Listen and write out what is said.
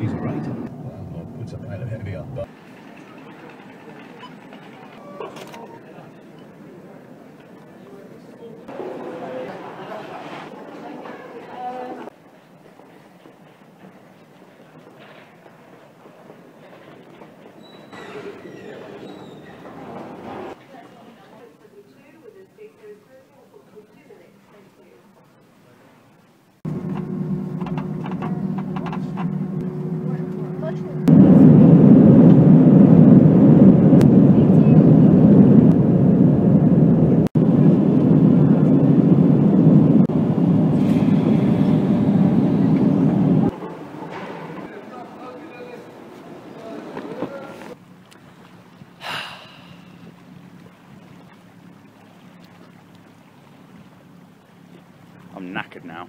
she's great. I'm knackered now.